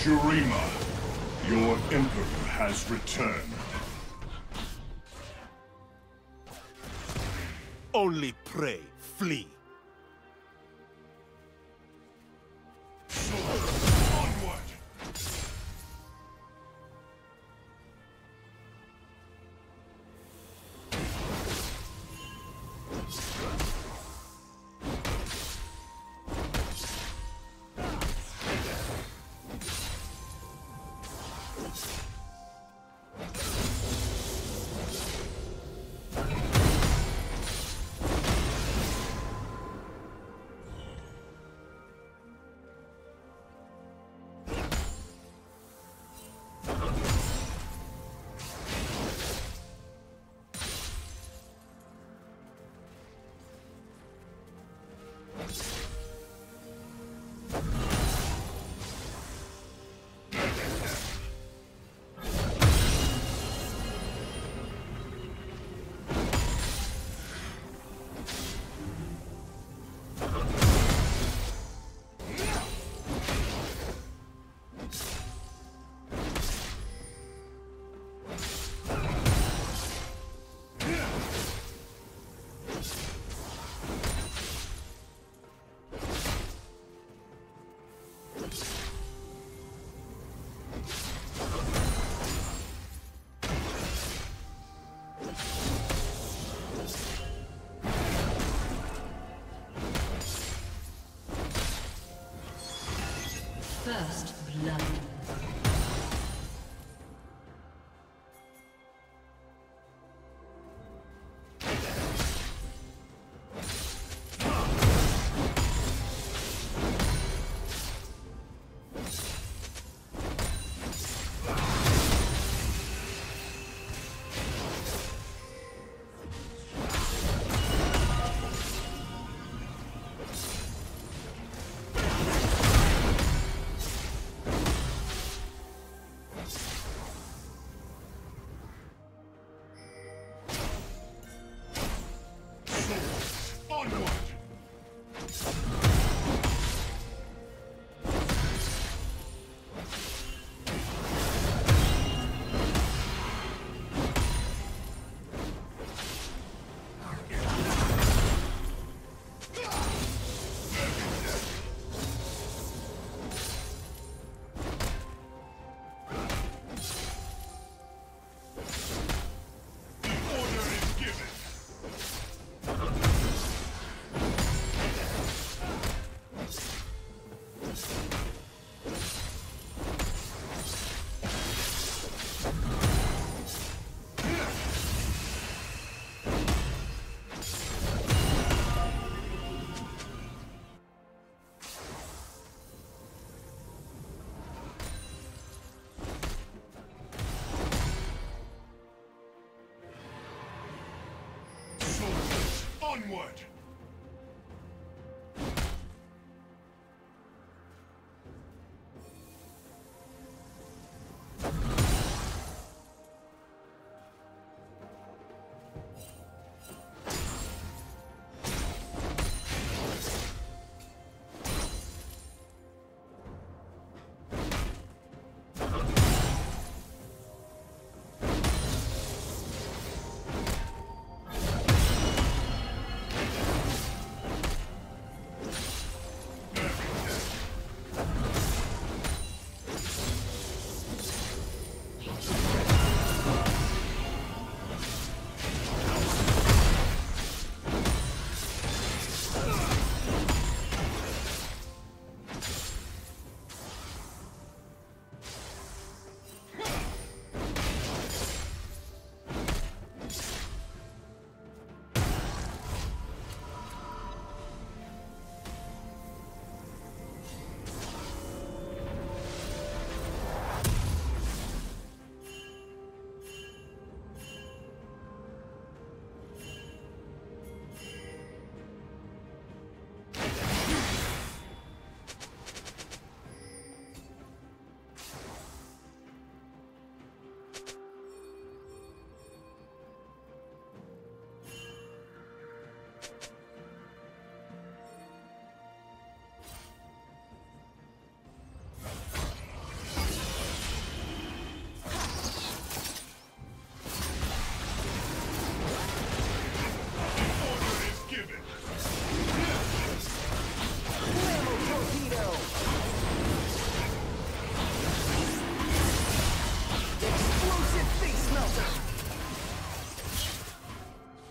Shurima, your Emperor has returned. Only pray, flee. First blood.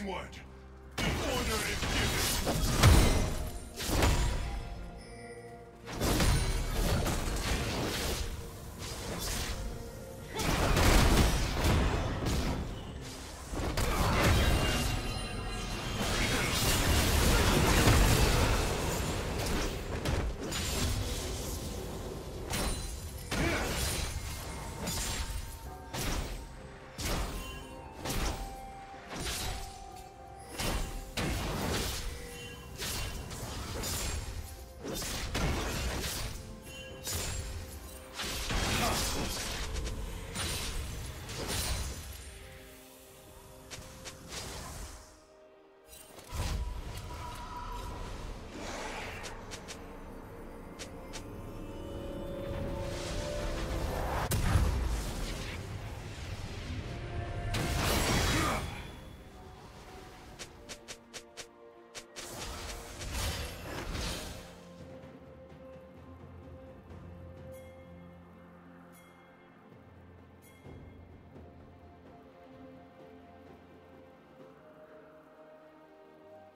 Onward!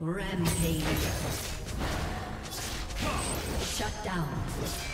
Rampage. Shut down.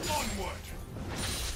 Onward!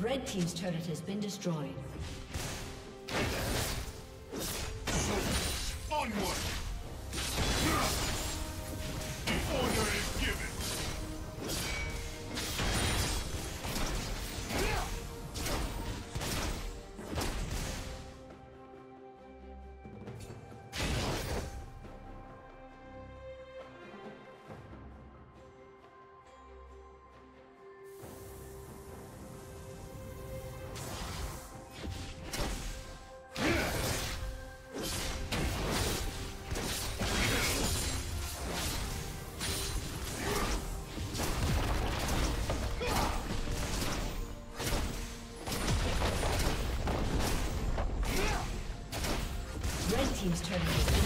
Red Team's turret has been destroyed. Onward! team's turret has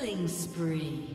Killing spree.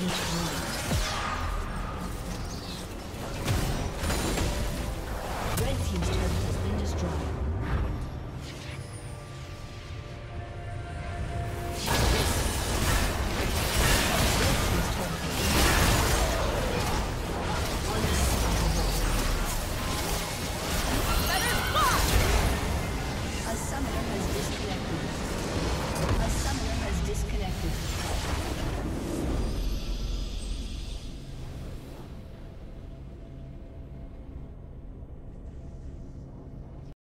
Rampage.